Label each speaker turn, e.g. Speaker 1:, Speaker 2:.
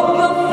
Speaker 1: Oh,